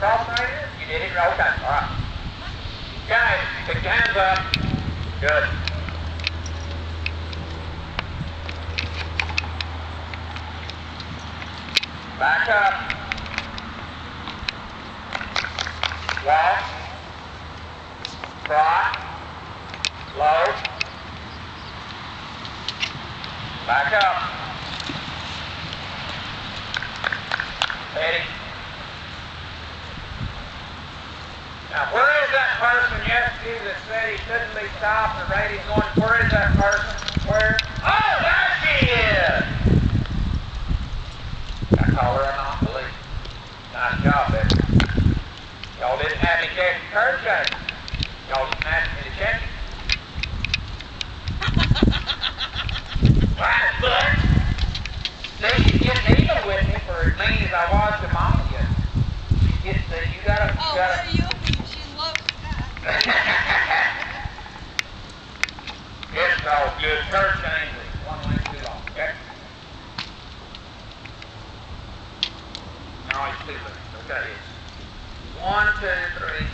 Keep, okay, all right. Guys, pick your up. Good. Back up. Walk. Trot. Low. Back up. Now, where is that person yesterday that said he couldn't be stopped? The ratings going. Where is that person? Where? Oh, there she is. I call her a non-believer. Nice job, Betty. Y'all didn't have me check the curb check. Y'all didn't ask me to check it. Right, but see, she's getting even with me for as mean as I was to Mama getting, see, you gotta, you Oh, gotta. there you She loves that. It's all good. Church ain't one too long, okay? No, it's two lanes. Okay, it's one, two, three,